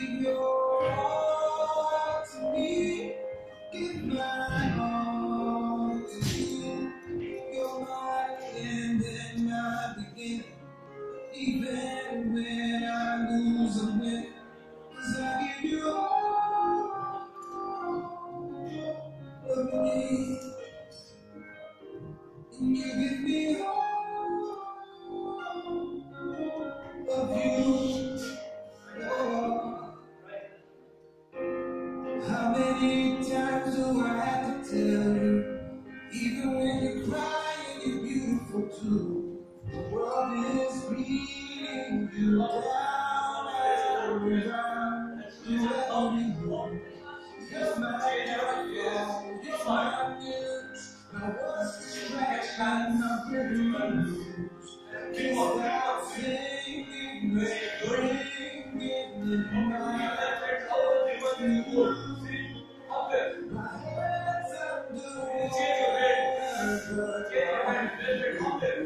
Give your all to me. Give my all to you. You're my end and my beginning. Even when I lose and win, I give you all of me. And you give me all many times do I have to tell you? Even when you're crying, you're beautiful too. The world is beating you down and around. You only one. You're my downfall. You're my news. My worst distraction. I'm getting my news. Without singing, bringing in my my under water.